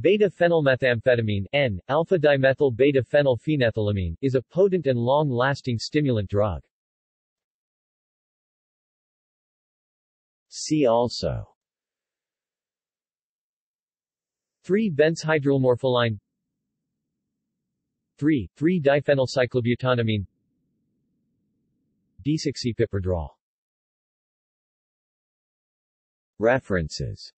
Beta-phenylmethamphetamine N, alpha-dimethyl beta-phenylphenethylamine, is a potent and long-lasting stimulant drug. See also 3-benzhydrylmorpholine 3,3-diphenylcyclobutanamine Piperdrol. References